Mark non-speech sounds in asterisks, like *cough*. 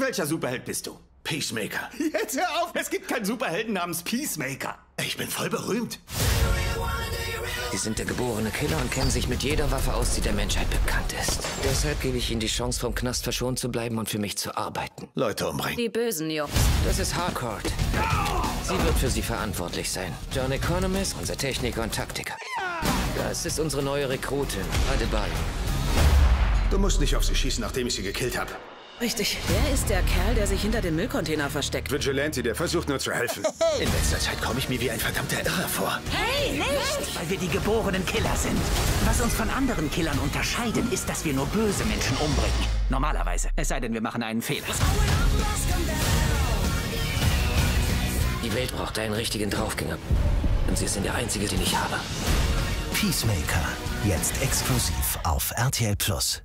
Welcher Superheld bist du? Peacemaker. Jetzt hör auf, es gibt keinen Superhelden namens Peacemaker. Ich bin voll berühmt. Sie sind der geborene Killer und kennen sich mit jeder Waffe aus, die der Menschheit bekannt ist. Deshalb gebe ich Ihnen die Chance, vom Knast verschont zu bleiben und für mich zu arbeiten. Leute umbringen. Die bösen Jungs. Das ist Harcourt. Sie wird für Sie verantwortlich sein. John Economist, unser Techniker und Taktiker. Das ist unsere neue Rekrutin, Adebayo. Du musst nicht auf sie schießen, nachdem ich sie gekillt habe. Richtig. Wer ist der Kerl, der sich hinter dem Müllcontainer versteckt? Vigilante, der versucht nur zu helfen. *laughs* In letzter Zeit komme ich mir wie ein verdammter Irrer vor. Hey, nicht! Weil wir die geborenen Killer sind. Was uns von anderen Killern unterscheidet, ist, dass wir nur böse Menschen umbringen. Normalerweise. Es sei denn, wir machen einen Fehler. Die Welt braucht einen richtigen Draufgänger. Und Sie sind der einzige, den ich habe. Peacemaker. Jetzt exklusiv auf RTL Plus.